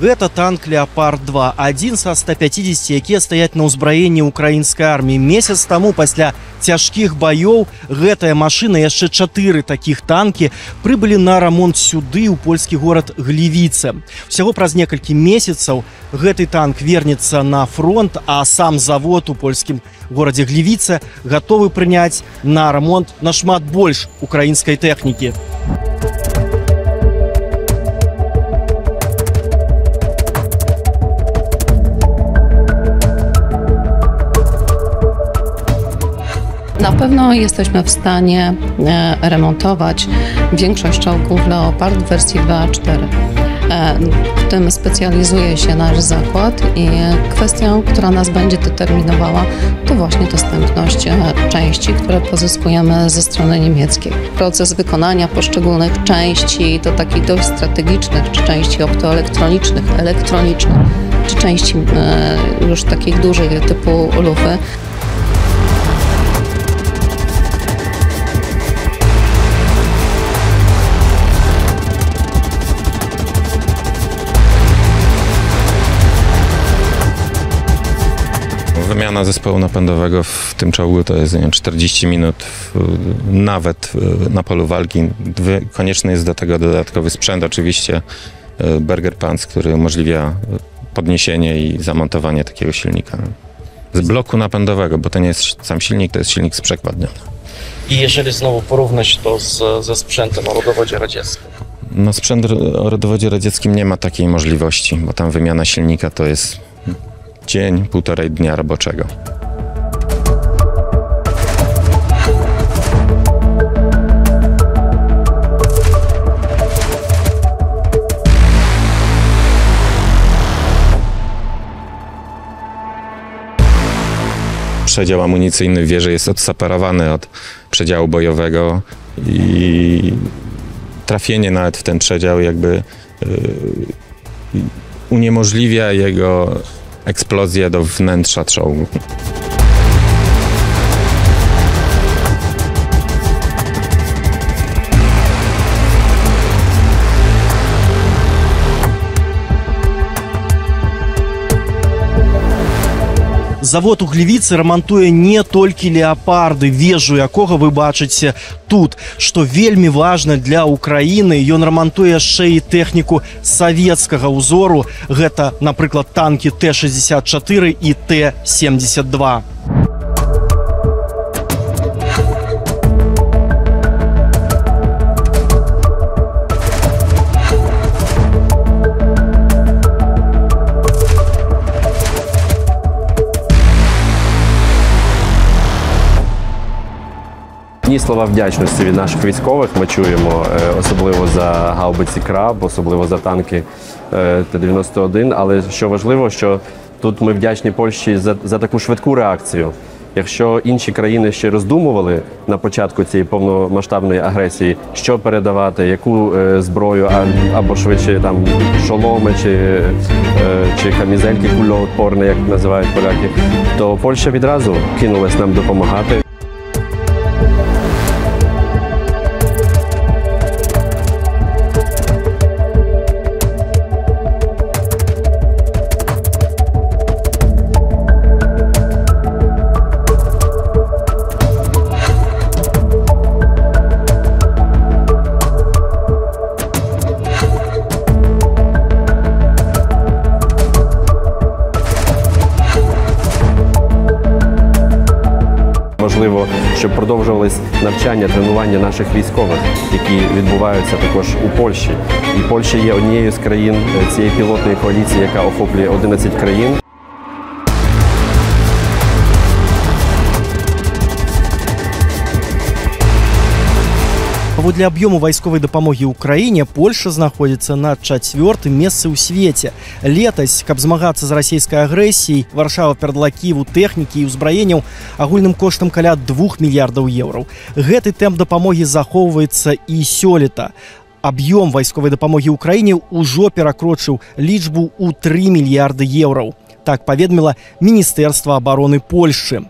Гэта танк Леопард 2, адзін са 150, якія стаяць на ўзбраенні украінскай арміі. Месяц таму пасля цяжкіх баёў гэтая машына яшчэ чатыры такіх танкі прыбылі на рамонт сюды ў польскі горад Глівіца. Усяго праз некалькі месяцаў гэты танк вернецца на фронт, а сам завод у польскім горадзе Глівіца гатовы прыняць на рамонт нашмат больш украінскай тэхнікі. Na pewno jesteśmy w stanie e, remontować większość czołgów Leopard w wersji 2.4. E, W tym specjalizuje się nasz zakład i kwestią, która nas będzie determinowała, to właśnie dostępność e, części, które pozyskujemy ze strony niemieckiej. Proces wykonania poszczególnych części, to takich dość strategicznych, czy części optoelektronicznych, elektronicznych, czy części już takich dużych typu lufy, Wymiana zespołu napędowego w tym czołgu to jest wiem, 40 minut, w- nawet na polu walki. Wy- Konieczny jest do tego dodatkowy sprzęt, oczywiście e, Berger Pants, który umożliwia e, podniesienie i zamontowanie takiego silnika z bloku napędowego, bo to nie jest sam silnik, to jest silnik sprzekładniony. I jeżeli znowu porównać to z, ze sprzętem o rodowodzie radzieckim. No sprzęt o rodowodzie radzieckim nie ma takiej możliwości, bo tam wymiana silnika to jest dzień, półtorej dnia roboczego. Przedział amunicyjny w wieży jest odseparowany od przedziału bojowego i trafienie nawet w ten przedział jakby y, uniemożliwia jego eksplozję do wnętrza czołgu. Завод у Глівіцы рамантуе не толькі леапарды, вежу якога вы бачыце тут, што вельмі важна для Украіны, ён рамантуе яшчэ і тэхніку савецкага ўзору. Гэта, напрыклад, танкі Т-64 і Т-72. Ні слова вдячності від наших військових ми чуємо, е, особливо за гаубиці краб, особливо за танки е, Т-91. Але що важливо, що тут ми вдячні Польщі за, за таку швидку реакцію. Якщо інші країни ще роздумували на початку цієї повномасштабної агресії, що передавати, яку е, зброю, або швидше там шоломи чи, чи камізельки кульоотпорні, як називають поляки, то Польща відразу кинулась нам допомагати. Важливо, щоб продовжувались навчання, тренування наших військових, які відбуваються також у Польщі. І Польща є однією з країн е, цієї пілотної коаліції, яка охоплює 11 країн. Паводле аб'ёму вайсковай дапамогі ўкраіне Польша знаходзіцца на чацвёртым месцы ў свеце. Летась, каб змагацца з расійскай агрэсіяй, варшава перадала ківу тэхнікі і ўзбраенняў агульным коштам каля 2 мільярдаў еўраў. Гэты тэмп дапамогі захоўваецца і сёлета. Аб'ём вайсковай дапамогі ўкраіне ўжо перакрочыў лічбу ў 3 мільярды еўраў. Так паведаміла міністэрства абароны Польшчы.